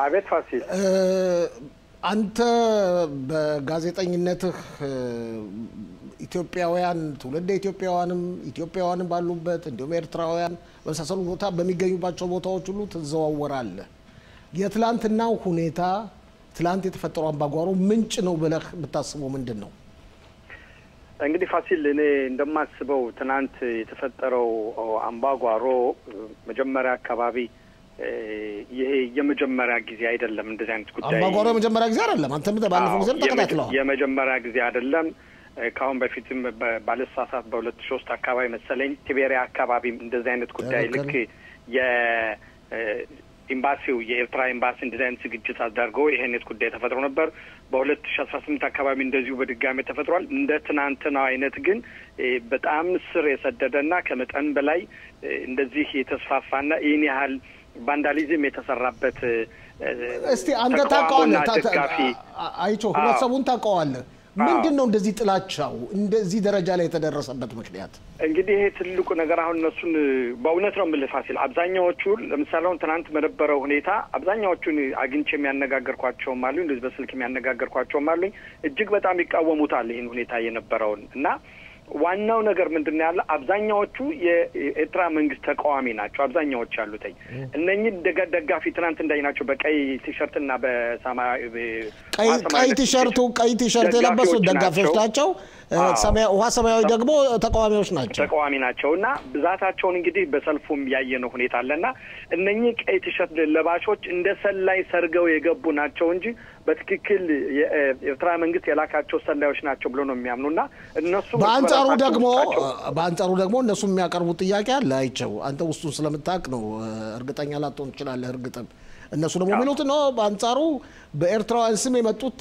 አቤት ፋሲል፣ አንተ በጋዜጠኝነትህ ኢትዮጵያውያን ትውልደ ኢትዮጵያውያንም ኢትዮጵያውያንም ባሉበት እንዲሁም ኤርትራውያን በመሳሰሉ ቦታ በሚገኙባቸው ቦታዎች ሁሉ ትዘዋወራለህ። የትላንትናው ሁኔታ ትላንት የተፈጠረው አምባጓሮ ምንጭ ነው ብለህ የምታስበው ምንድን ነው? እንግዲህ ፋሲል፣ እኔ እንደማስበው ትናንት የተፈጠረው አምባጓሮ መጀመሪያ አካባቢ ይሄ የመጀመሪያ ጊዜ አይደለም። እንደዚህ አይነት ጉዳይ አምባጓሮ የመጀመሪያ ጊዜ አይደለም። አንተም ባለፈው ጊዜም ተከታትለዋል። የመጀመሪያ ጊዜ አይደለም። ከአሁን በፊትም ባለሳሳት በሁለት ሶስት አካባቢ መሰለኝ ቲቤሪያ አካባቢም እንደዚህ አይነት ጉዳይ ልክ የኤምባሲው የኤርትራ ኤምባሲ እንደዚህ አይነት ዝግጅት አድርጎ አይነት ጉዳይ ተፈጥሮ ነበር። በሁለት ሺ አስራ ስምንት አካባቢ እንደዚሁ በድጋሚ ተፈጥሯል። እንደ ትናንትናው አይነት ግን በጣም ስር የሰደደና ከመጠን በላይ እንደዚህ የተስፋፋና ይህን ያህል ቫንዳሊዝም የተሰራበት እስቲ አንተ ታውቀዋለህ፣ አይቾ ህብረተሰቡን ታውቀዋለህ። ምንድን ነው እንደዚህ ጥላቻው እንደዚህ ደረጃ ላይ የተደረሰበት ምክንያት? እንግዲህ ይሄ ትልቁ ነገር አሁን እነሱን በእውነት ነው የምልህ ፋሲል፣ አብዛኛዎቹ ለምሳሌ አሁን ትናንት በነበረው ሁኔታ አብዛኛዎቹን አግኝቼ የሚያነጋገርኳቸውም አሉ፣ እንደዚህ በስልክ የሚያነጋገርኳቸውም አሉኝ። እጅግ በጣም ይቃወሙታል ይህን ሁኔታ የነበረውን እና ዋናው ነገር ምንድን ነው ያለ አብዛኛዎቹ የኤርትራ መንግስት ተቃዋሚ ናቸው። አብዛኛዎች ያሉትኝ እነኚህ ደጋፊ ትናንት እንዳይናቸው በቀይ ቲሸርትና በሰማያዊ ቀይ ቲሸርቱ ቀይ ቲሸርት የለበሱት ደጋፊዎች ናቸው። ውሃ ሰማያዊ ደግሞ ተቃዋሚዎች ናቸው። ተቃዋሚ ናቸው እና ብዛታቸውን እንግዲህ በሰልፉም ያየነው ሁኔታ አለና እነኚህ ቀይ ቲሸርት ለባሾች እንደ ሰላይ ሰርገው የገቡ ናቸው እንጂ በትክክል የኤርትራ መንግስት የላካቸው ሰላዮች ናቸው ብሎ ነው የሚያምኑና እነሱ በአንጻሩ ደግሞ በአንጻሩ ደግሞ እነሱ የሚያቀርቡት ጥያቄ አለ አይቸው አንተ ውስጡን ስለምታውቅ ነው። እርግጠኛ ላትሆን ትችላለህ። እርግጥም እነሱ ደግሞ የሚሉት ነው በአንጻሩ በኤርትራውያን ስም የመጡት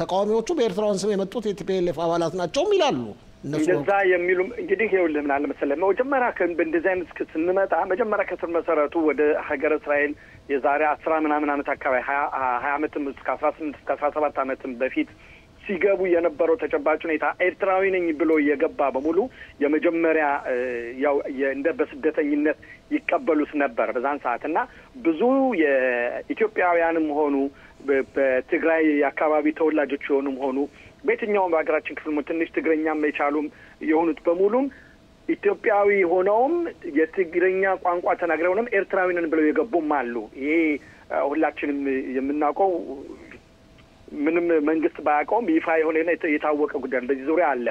ተቃዋሚዎቹ በኤርትራውያን ስም የመጡት የቲፒኤልኤፍ አባላት ናቸውም ይላሉ። እንደዛ የሚሉም እንግዲህ ይኸውልህ ምን አለ መሰለህ መጀመሪያ በእንደዚህ አይነት ስንመጣ መጀመሪያ ከስር መሰረቱ ወደ ሀገረ እስራኤል የዛሬ አስራ ምናምን ዓመት አካባቢ ሀያ ዓመትም እስከ አስራ ስምንት እስከ አስራ ሰባት ዓመትም በፊት ሲገቡ የነበረው ተጨባጭ ሁኔታ ኤርትራዊ ነኝ ብሎ የገባ በሙሉ የመጀመሪያ ያው እንደ በስደተኝነት ይቀበሉት ነበር በዛን ሰዓት እና ብዙ የኢትዮጵያውያንም ሆኑ በትግራይ አካባቢ ተወላጆች የሆኑም ሆኑ በየትኛውም በሀገራችን ክፍል ትንሽ ትግረኛም የቻሉም የሆኑት በሙሉም ኢትዮጵያዊ ሆነውም የትግረኛ ቋንቋ ተናግረውንም ኤርትራዊ ነን ብለው የገቡም አሉ። ይሄ ሁላችንም የምናውቀው ምንም መንግስት ባያውቀውም ይፋ የሆነና የታወቀ ጉዳይ በዚህ ዙሪያ አለ።